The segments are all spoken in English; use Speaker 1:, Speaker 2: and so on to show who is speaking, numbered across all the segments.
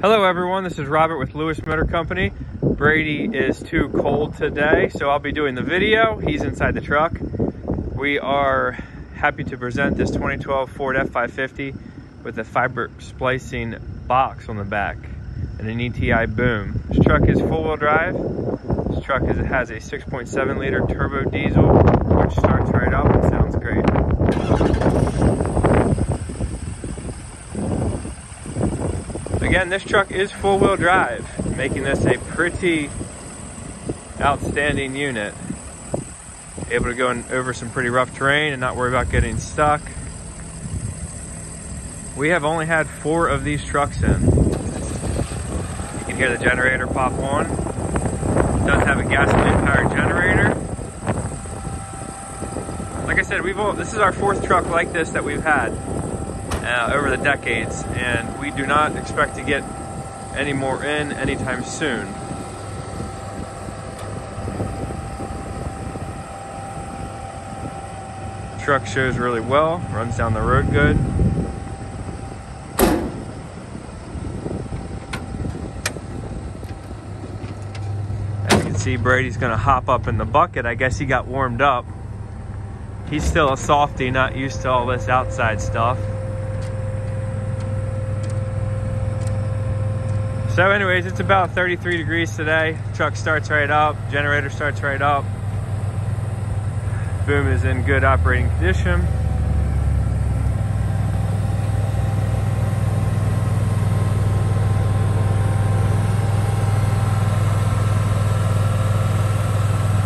Speaker 1: Hello everyone, this is Robert with Lewis Motor Company. Brady is too cold today, so I'll be doing the video. He's inside the truck. We are happy to present this 2012 Ford F550 with a fiber splicing box on the back and an ETI boom. This truck is four-wheel drive. This truck is, has a 6.7 liter turbo diesel, which starts right up and sounds great. Again, this truck is four-wheel drive, making this a pretty outstanding unit. Able to go in, over some pretty rough terrain and not worry about getting stuck. We have only had four of these trucks in. You can hear the generator pop on. It does have a gasoline powered generator. Like I said, we've all, this is our fourth truck like this that we've had uh, over the decades, and we do not expect to get any more in anytime soon. Truck shows really well, runs down the road good. As you can see, Brady's gonna hop up in the bucket. I guess he got warmed up. He's still a softy, not used to all this outside stuff. So anyways, it's about 33 degrees today. Truck starts right up, generator starts right up. Boom is in good operating condition.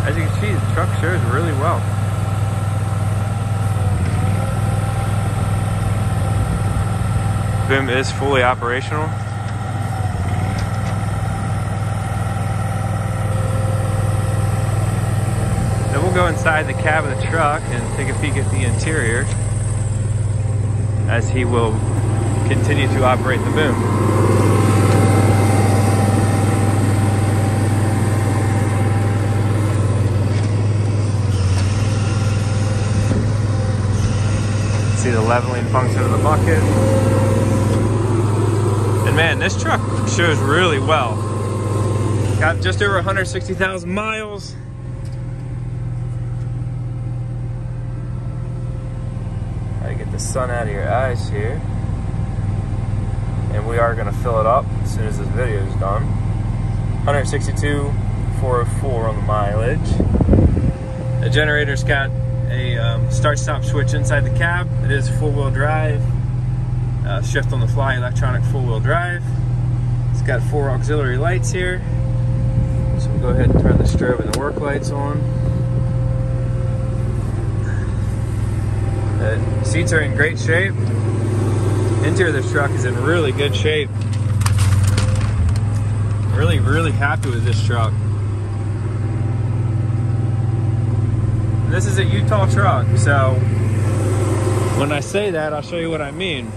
Speaker 1: As you can see, the truck shows really well. Boom is fully operational. Go inside the cab of the truck and take a peek at the interior as he will continue to operate the boom. See the leveling function of the bucket. And man, this truck shows really well. Got just over 160,000 miles. To get the sun out of your eyes here. And we are gonna fill it up as soon as this video is done. 162, 404 on the mileage. The generator's got a um, start-stop switch inside the cab. It is four-wheel drive, uh, shift on the fly electronic four-wheel drive. It's got four auxiliary lights here. So we'll go ahead and turn the strobe and the work lights on. The seats are in great shape. Interior of this truck is in really good shape. Really, really happy with this truck. This is a Utah truck, so when I say that, I'll show you what I mean.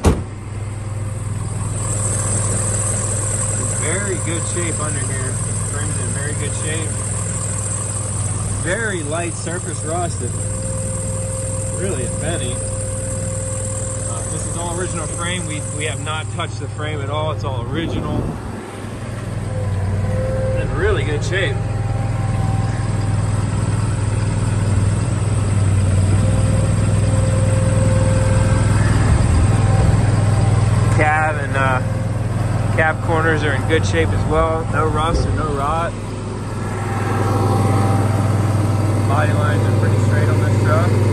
Speaker 1: Very good shape under here. Frame's in very good shape. Very light surface rust, really if any. Uh, this is all original frame. We, we have not touched the frame at all. It's all original. In really good shape. cab and uh, cab corners are in good shape as well. No rust or no rot. Body lines are pretty straight on this truck.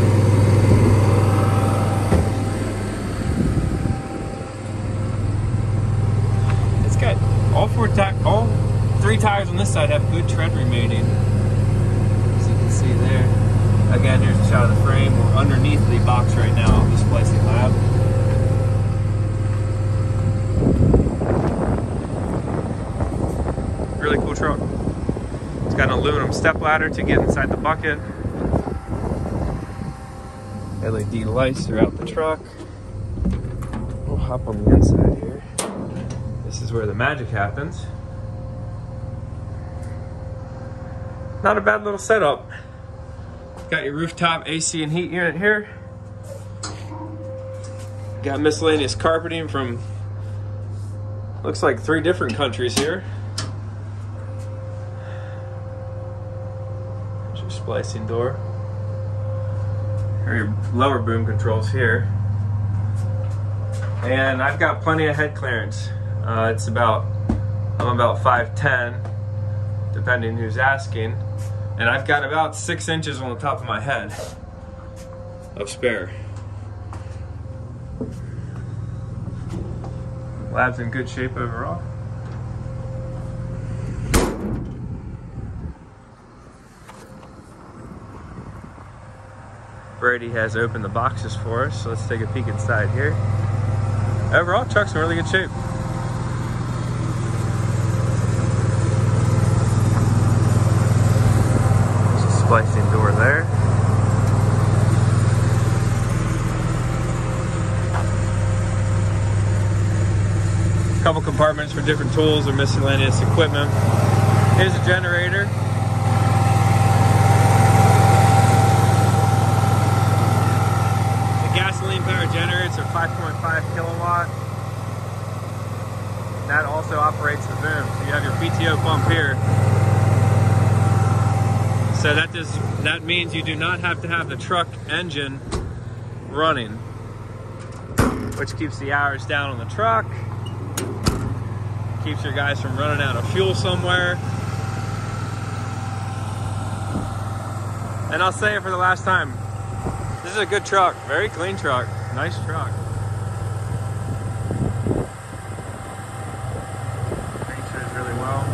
Speaker 1: It's got four tires, all three tires on this side have good tread remaining. As you can see there. Again, here's a shot of the frame. We're underneath the box right now splicing lab. really cool truck. It's got an aluminum step ladder to get inside the bucket. LED lights throughout the truck. We'll hop on the inside here. This is where the magic happens. Not a bad little setup. Got your rooftop AC and heat unit here. Got miscellaneous carpeting from Looks like three different countries here. There's your splicing door. Here your lower boom controls here. And I've got plenty of head clearance. Uh, it's about, I'm about 5'10", depending who's asking. And I've got about six inches on the top of my head of spare. Lab's in good shape overall. Brady has opened the boxes for us, so let's take a peek inside here. Overall, truck's in really good shape. There's door there. A couple compartments for different tools or miscellaneous equipment. Here's a generator. The gasoline powered generators are 5.5 kilowatt. That also operates the boom. So you have your PTO pump here. So that does that means you do not have to have the truck engine running, which keeps the hours down on the truck keeps your guys from running out of fuel somewhere. And I'll say it for the last time. This is a good truck, very clean truck, nice truck. Features really well.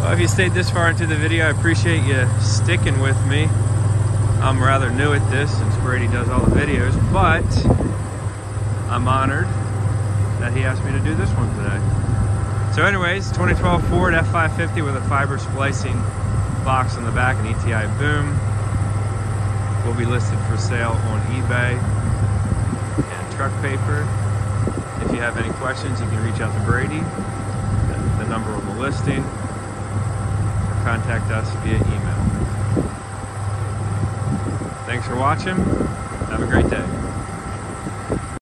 Speaker 1: Well, if you stayed this far into the video, I appreciate you sticking with me. I'm rather new at this since Brady does all the videos, but I'm honored that he asked me to do this one today. So anyways, 2012 Ford F550 with a fiber splicing box on the back and ETI boom will be listed for sale on eBay and truck paper. If you have any questions, you can reach out to Brady, the, number on the listing, contact us via email. Thanks for watching. Have a great day.